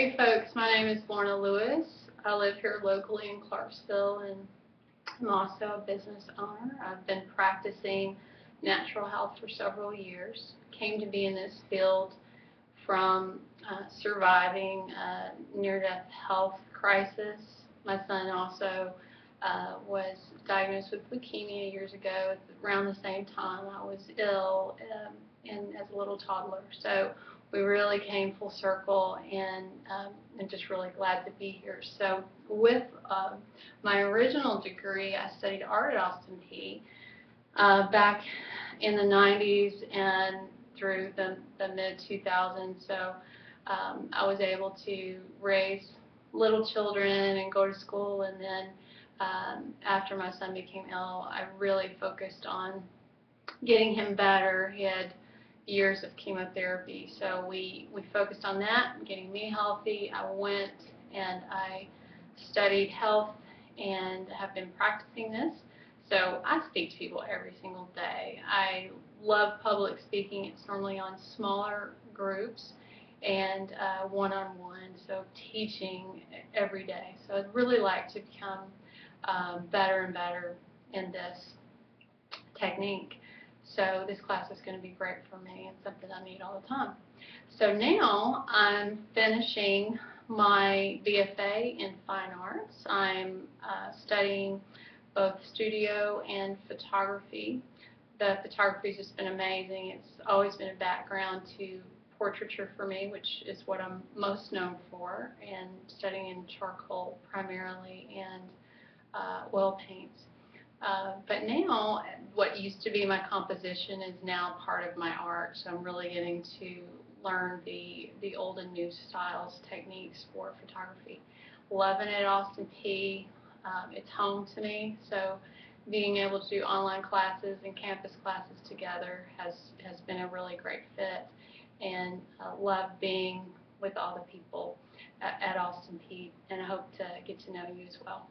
Hey folks, my name is Lorna Lewis. I live here locally in Clarksville and I'm also a business owner. I've been practicing natural health for several years. Came to be in this field from uh, surviving a near-death health crisis. My son also uh, was diagnosed with leukemia years ago. Around the same time, I was ill um, and as a little toddler. So we really came full circle, and um, I'm just really glad to be here. So with uh, my original degree, I studied art at Austin Peay uh, back in the 90s and through the, the mid 2000s. So um, I was able to raise little children and go to school, and then um, after my son became ill, I really focused on getting him better. He had years of chemotherapy. So we, we focused on that, getting me healthy. I went and I studied health and have been practicing this. So I speak to people every single day. I love public speaking. It's normally on smaller groups and uh, one-on-one, so teaching every day. So I'd really like to become um, better and better in this technique. So this class is going to be great for me. It's something I need all the time. So now I'm finishing my BFA in Fine Arts. I'm uh, studying both studio and photography. The photography has just been amazing. It's always been a background to portraiture for me, which is what I'm most known for, and studying in charcoal primarily and uh, oil paints. Uh, but now, what used to be my composition is now part of my art, so I'm really getting to learn the, the old and new styles, techniques for photography. Loving it at Austin Peay. Um, it's home to me, so being able to do online classes and campus classes together has, has been a really great fit, and uh, love being with all the people at, at Austin Peay, and I hope to get to know you as well.